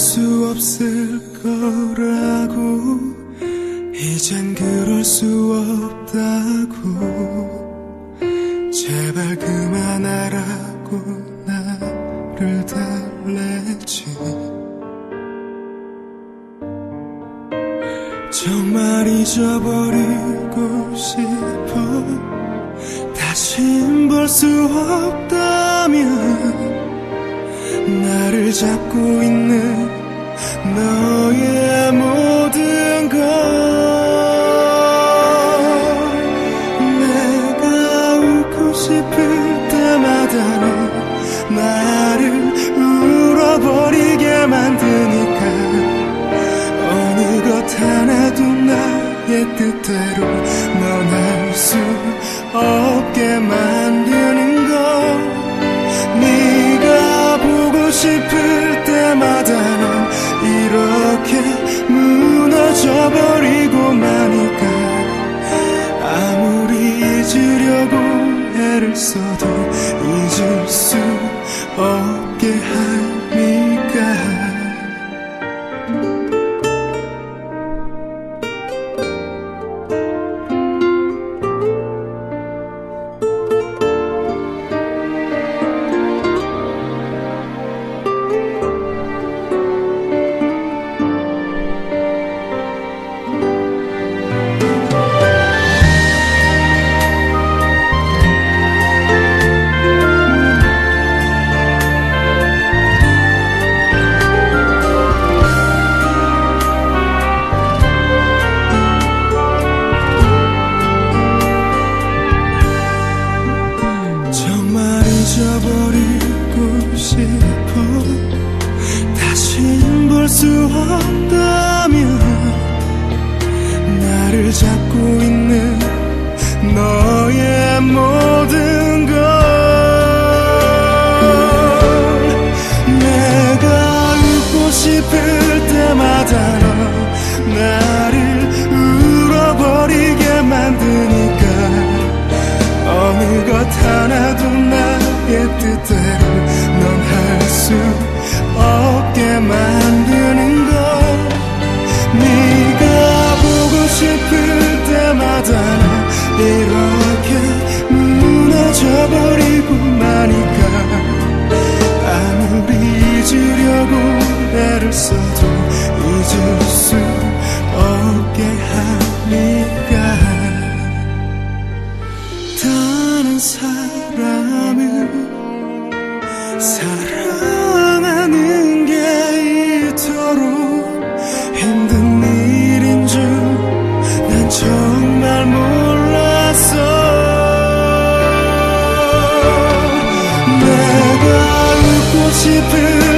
볼수 없을 거라고. 이젠 그럴 수 없다고. 제발 그만하라고 나를 달랬지. 정말 잊어버리고 싶어. 다신 볼 수 없다면 나를 잡고 있는 너의 모든 걸. 내가 웃고 싶을 때마다 나를 울어버리게 만드니까 어느 것 하나도 나의 뜻대로 넌할수 없게 만드 애를 싶어 다신 볼 수 없다면 나를 잡고 있는 너의 모든 걸 내가 웃고 싶을 때마다 너 나를 사랑하는 게 이토록 힘든 일인 줄 난 정말 몰랐어. 내가 웃고 싶을